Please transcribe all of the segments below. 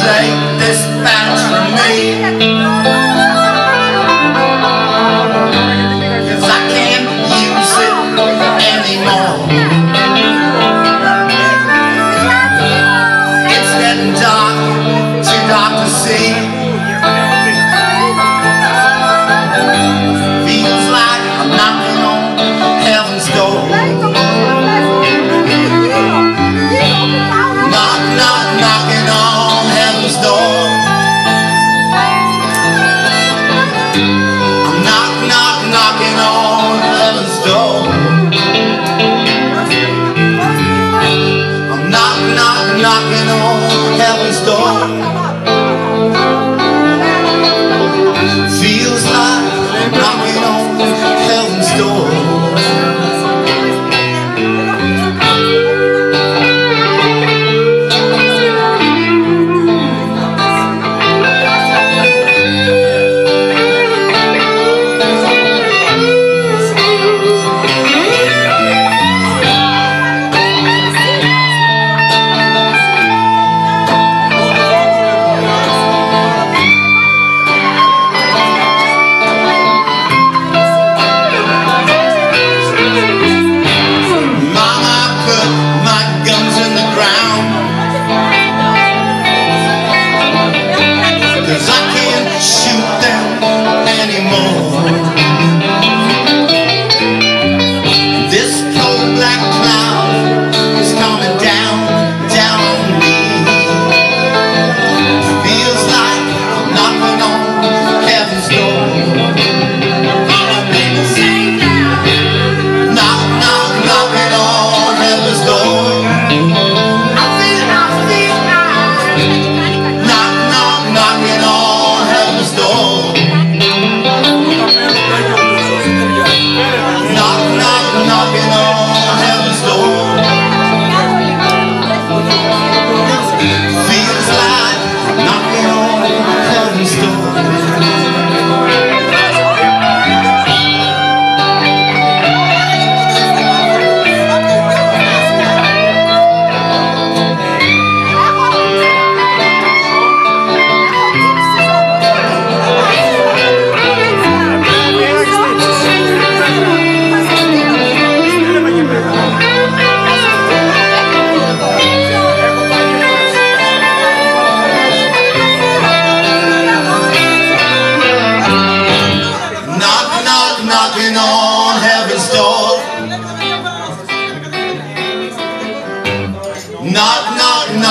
take this badge from me. I can't use it anymore.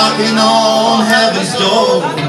Knocking on heaven's door.